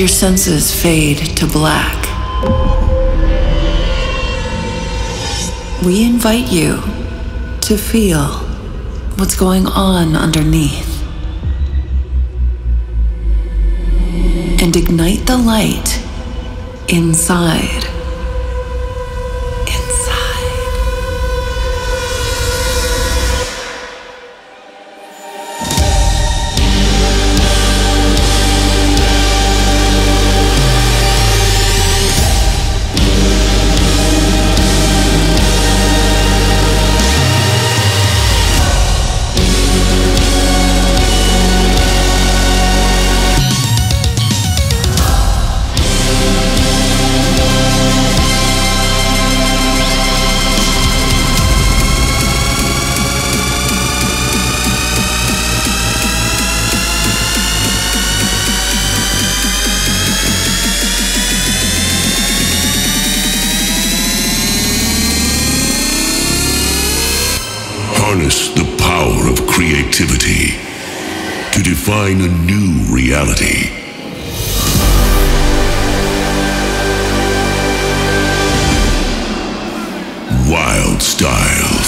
your senses fade to black, we invite you to feel what's going on underneath and ignite the light inside. reality. Wild style.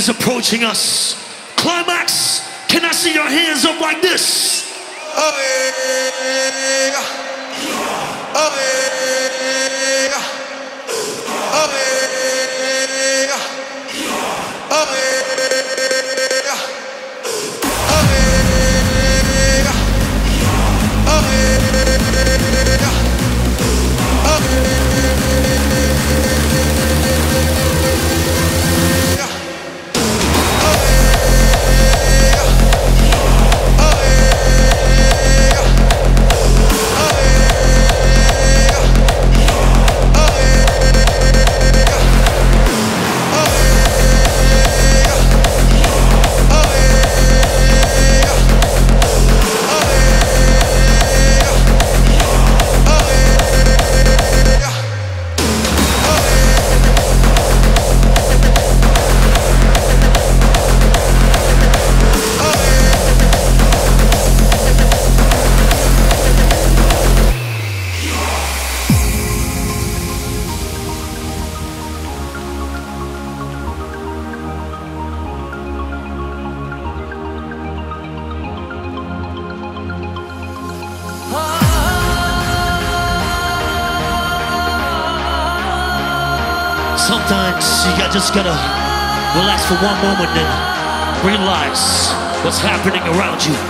Is approaching us. Qlimax, can I see your hands up like this? Oh yeah. Moment and realize what's happening around you.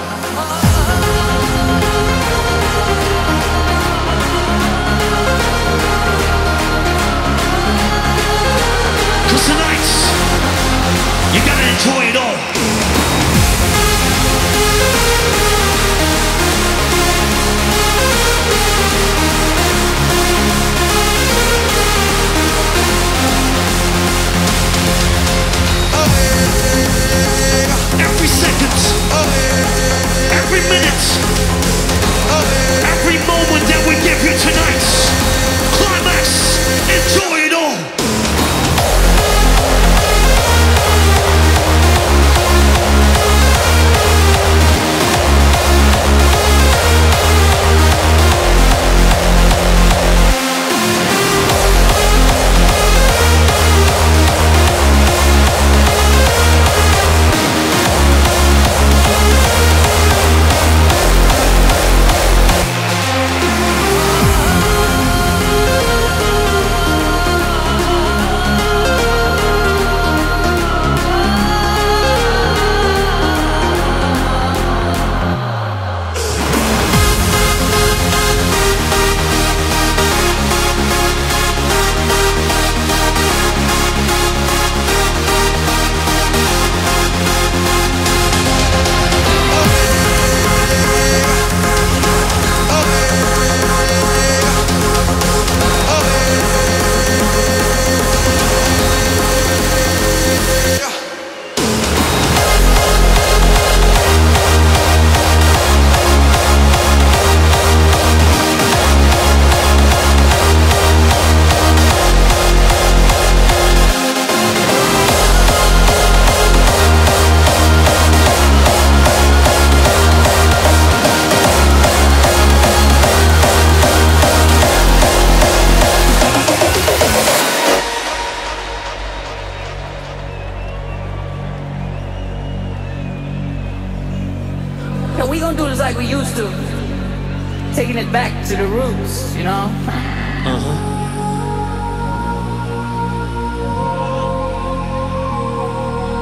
Taking it back to the roots, you know? Uh-huh.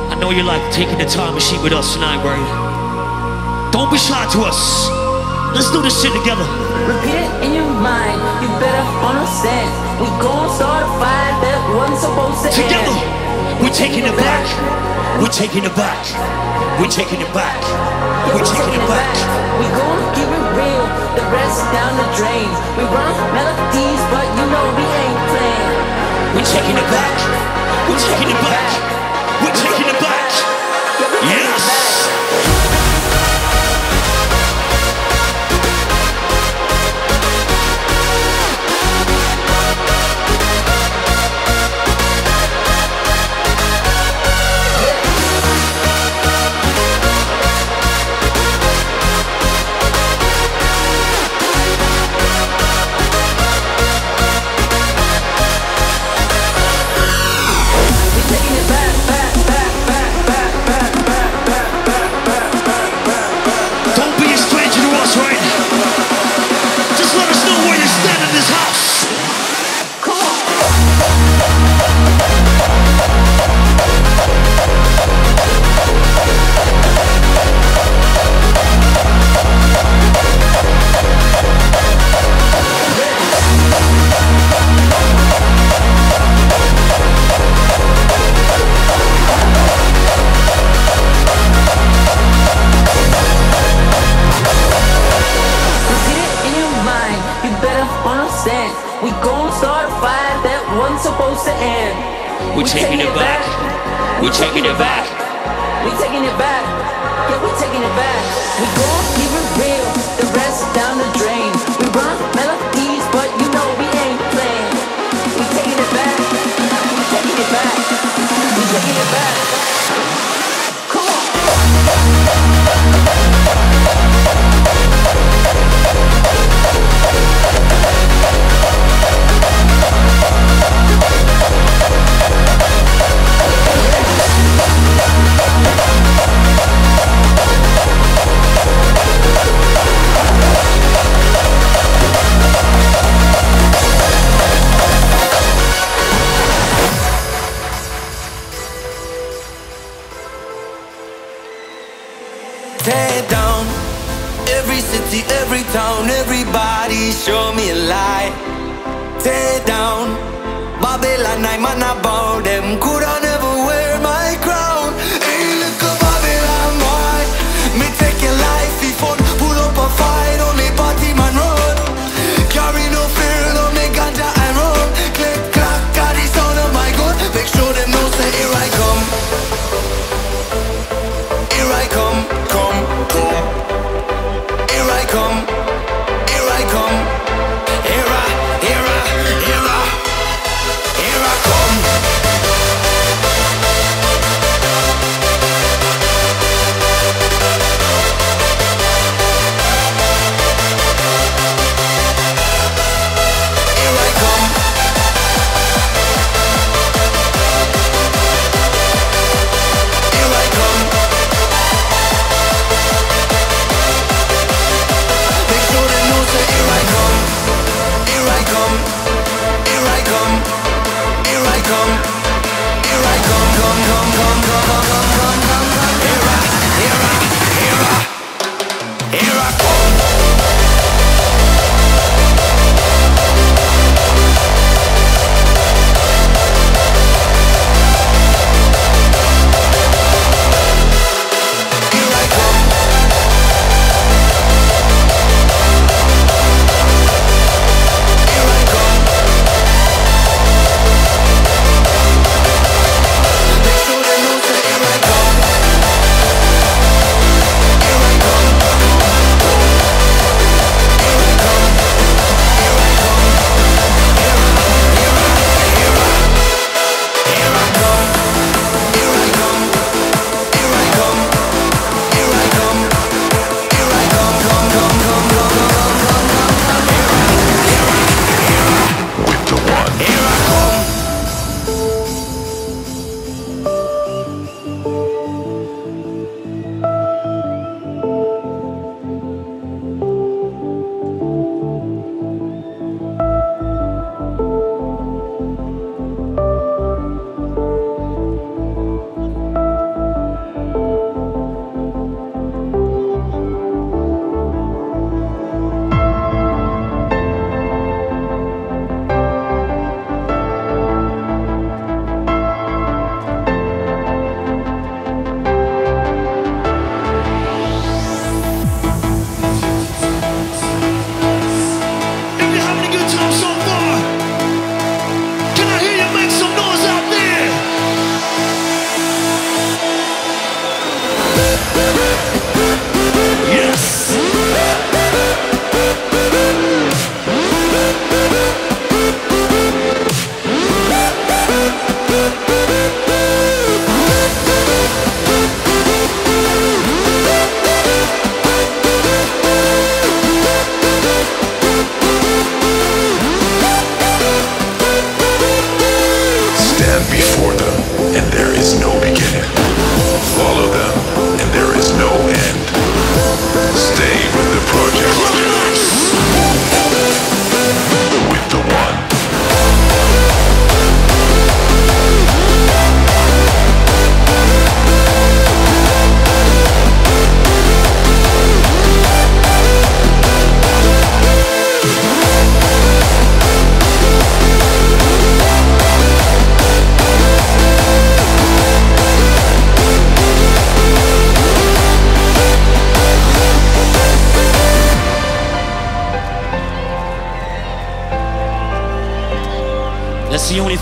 I know you like taking the time machine with us tonight, right? Don't be shy to us. Let's do this shit together. Repeat it in your mind, you better understand. We gon' start a fire that wasn't supposed to Together, end. we're taking it back. We're taking it back. We're taking it back. We're taking it back. We gon' keep it real, the rest down the drain. We run melodies, but you know we ain't playing. We're taking it back. We're taking it back. We're taking it back. Yeah, we taking it Yes.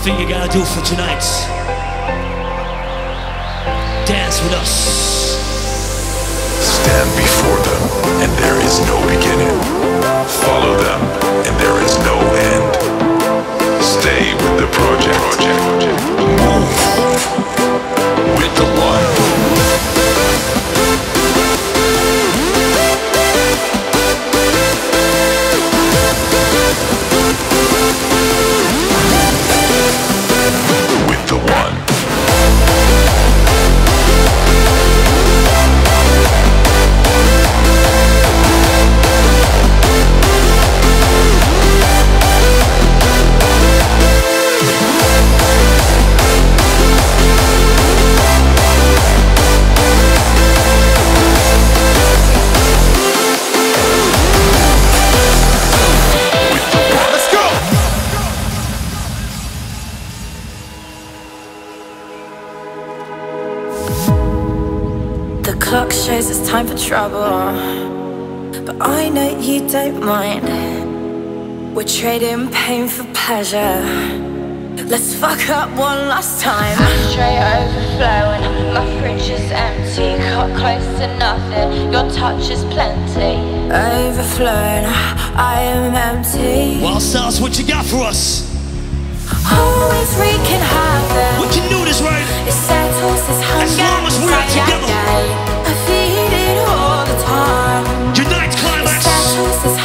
Thing you gotta do for tonight. The clock shows it's time for trouble. But I know you don't mind. We're trading pain for pleasure. Let's fuck up one last time. Ashtray overflowing, my fridge is empty. Got close to nothing, your touch is plenty. Overflowing, I am empty. Wildstylez, what you got for us? Always wreaking havoc. We can do this, right?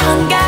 hunger.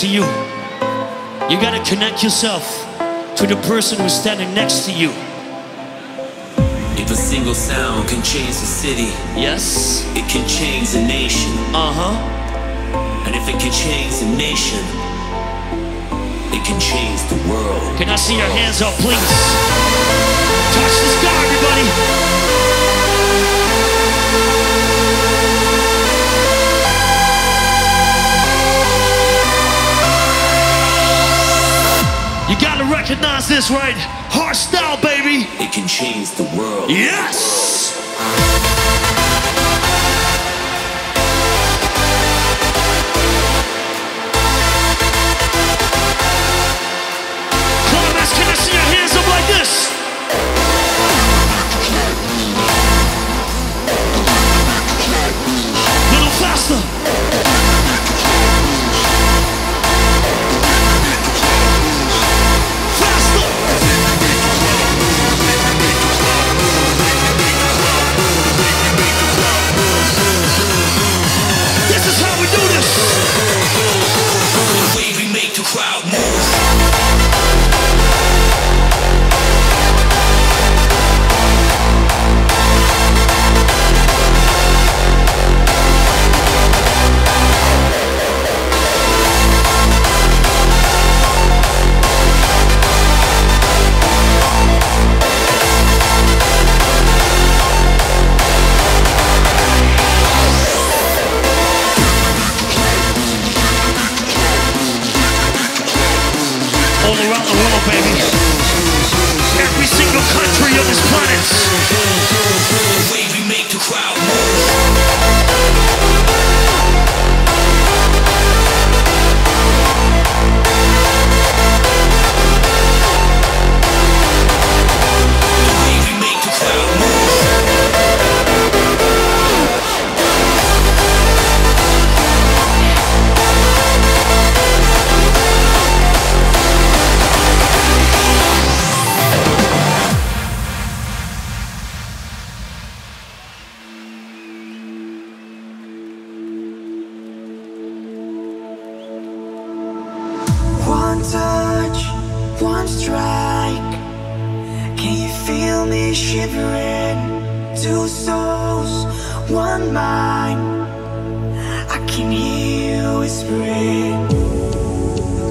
To you. You gotta connect yourself to the person who's standing next to you. If a single sound can change the city, Yes? it can change the nation. Uh huh. And if it can change the nation, it can change the world. Can I see your hands up, please? Touch the sky, everybody. Recognize this, right? Hardstyle, baby. It can change the world. Yes!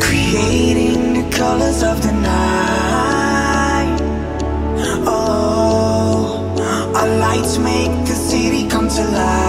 Creating the colors of the night. Oh, our lights make the city come to life.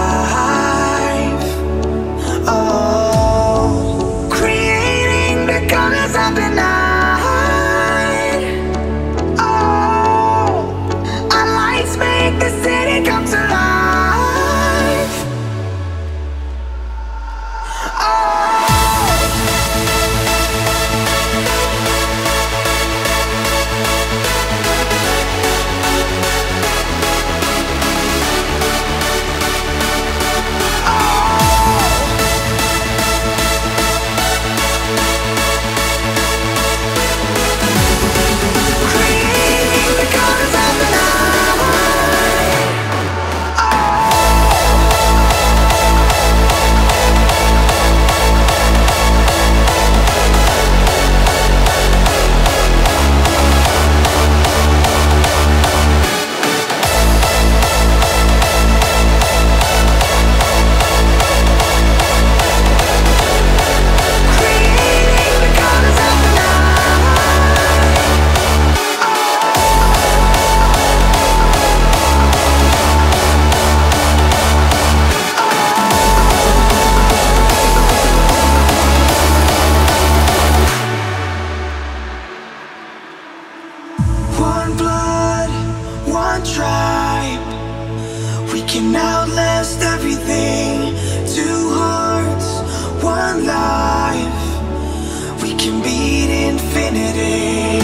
tribe. We can outlast everything. Two hearts, one life. We can beat infinity.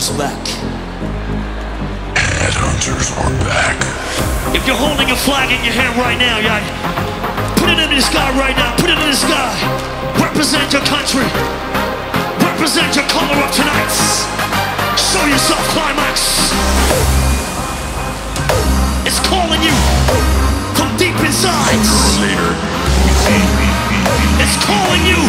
comes back. Headhunterz are back. If you're holding a flag in your hand right now, yeah, put it in the sky right now. Put it in the sky. Represent your country. Represent your color of tonight. Show yourself Qlimax. It's calling you from deep inside. Later, it's calling you.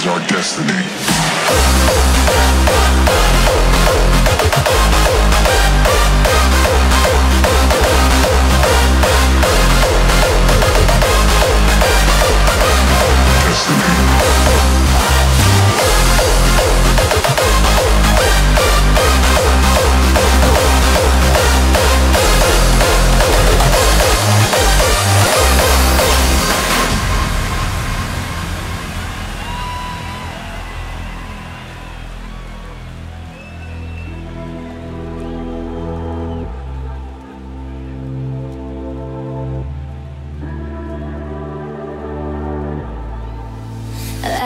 is our destiny.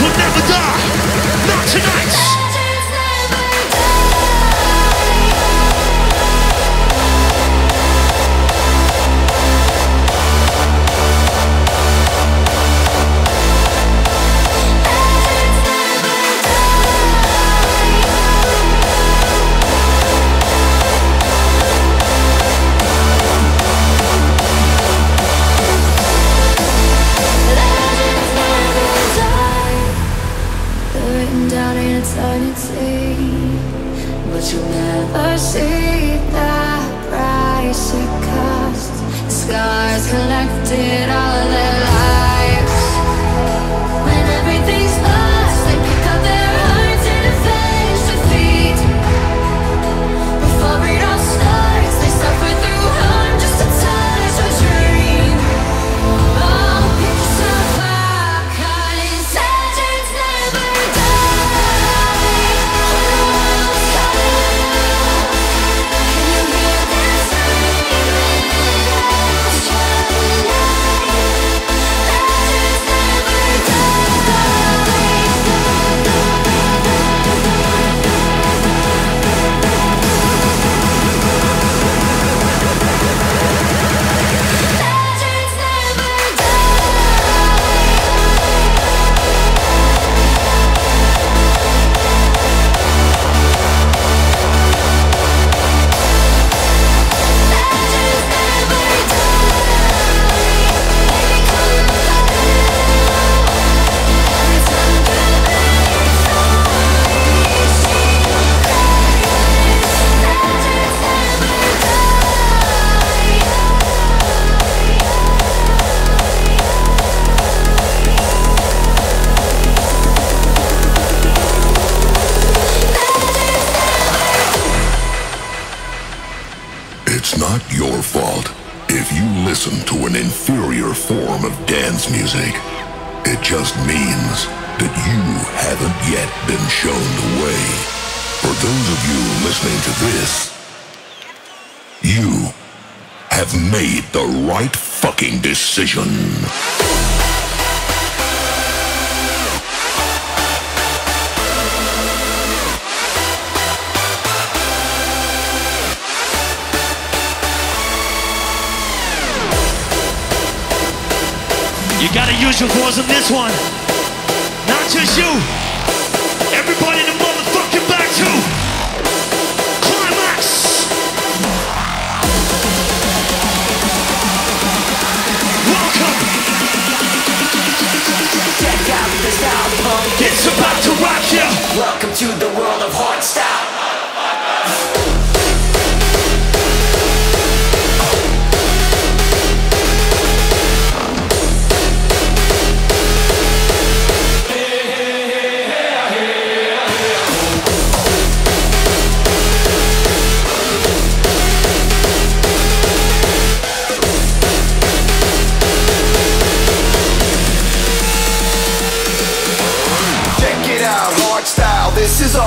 will never die. Not tonight. Right fucking decision. You gotta use your voice on this one. Not just you. Everybody in the It's about to rock you. Welcome to the world of hard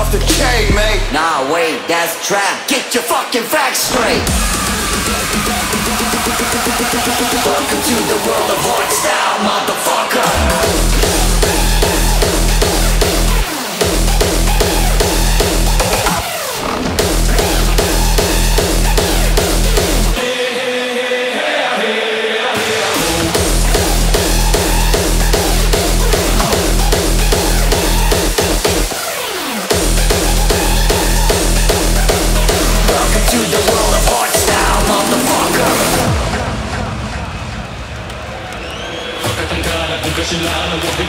off the chain, mate. Nah, wait, that's trap. Get your fucking facts straight. Welcome to the world of hard style, motherfucker.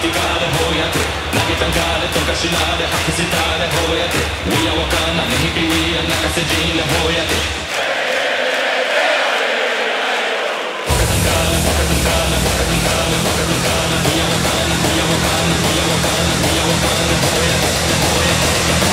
radikale hojate 投げたがれとかしなれ吐き捨てたれほやてウィアわかんない日々ウィア泣かせ人れほやて Yeah.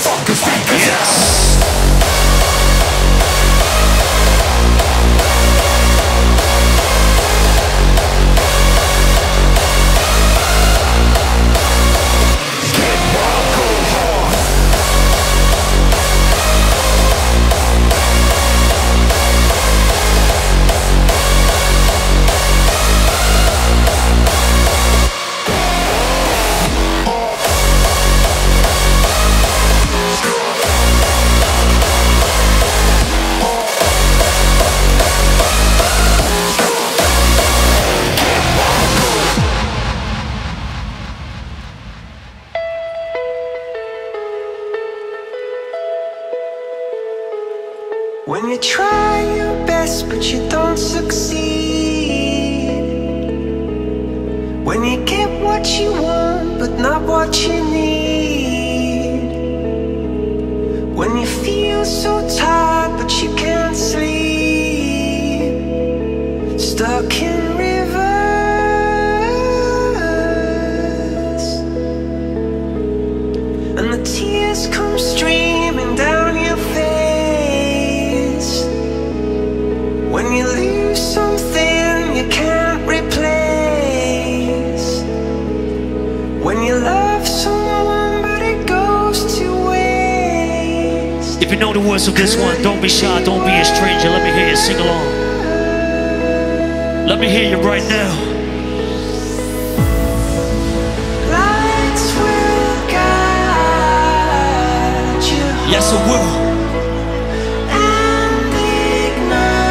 motherfuckers think Yeah. Let me hear you right now. Yes, it will. And ignite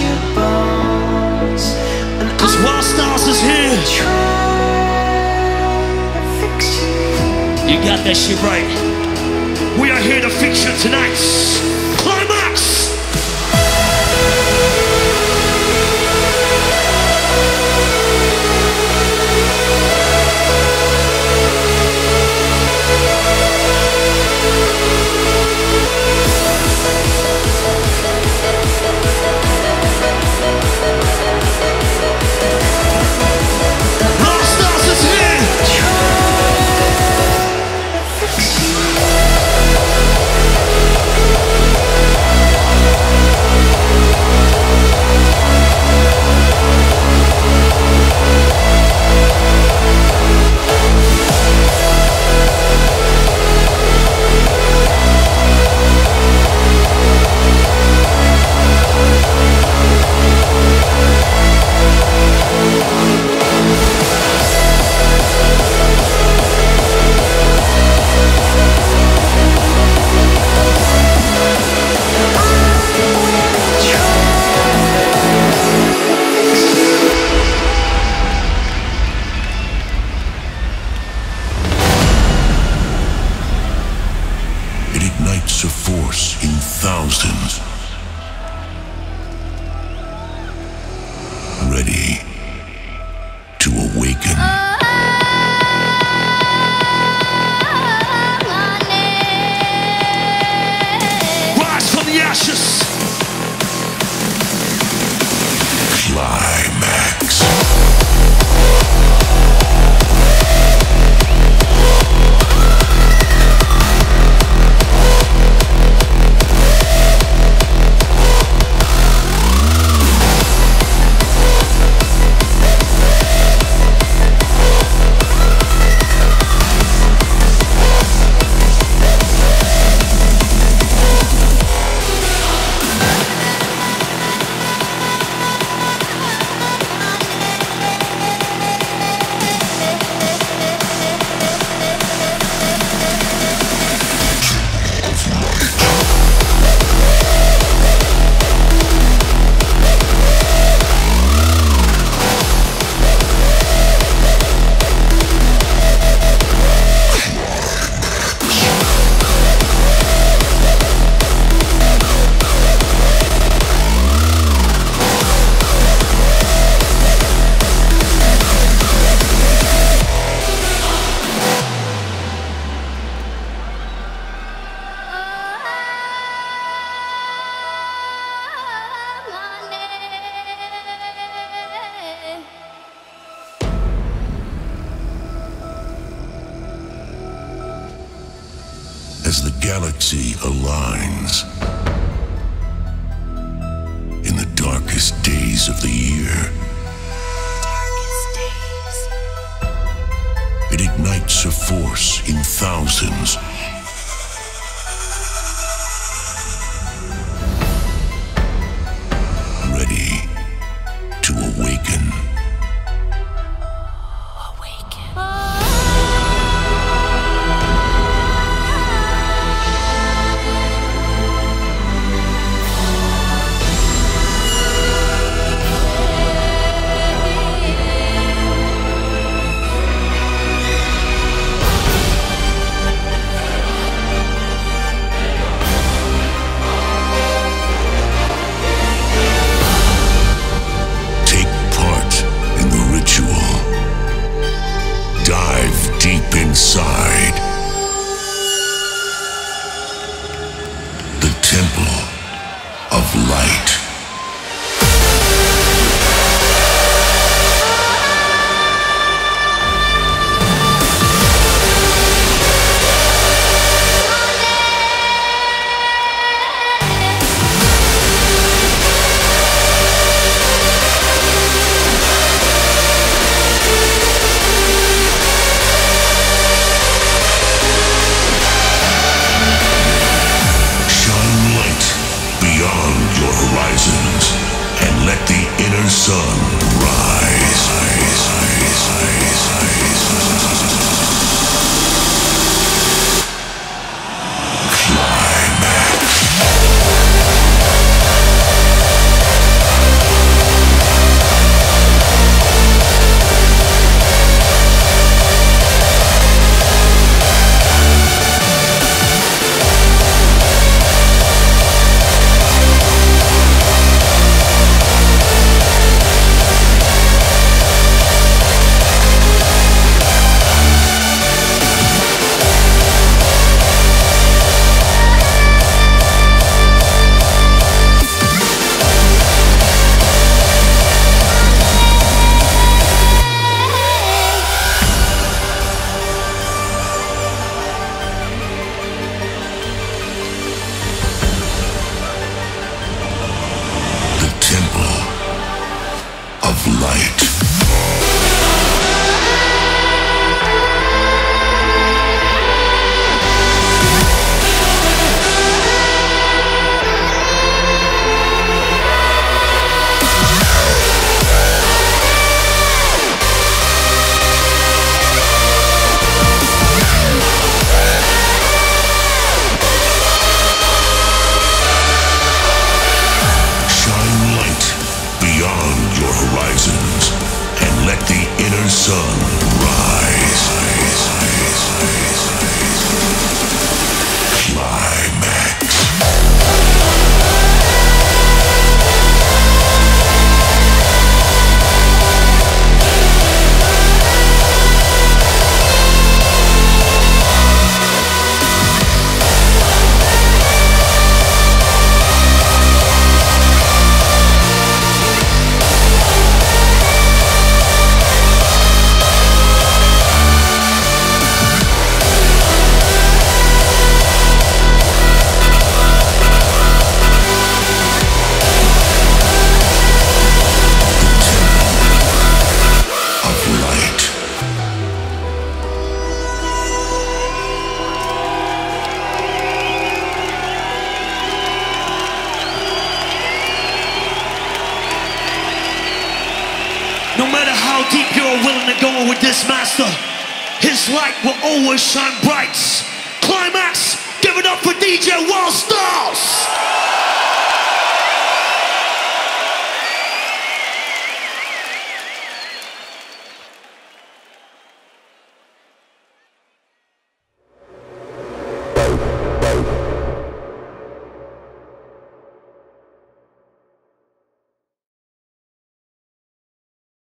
your bones. Cause Wildstylez is here. You got that shit right. We are here to fix you tonight. as the galaxy aligns. In the darkest days of the year, it ignites a force in thousands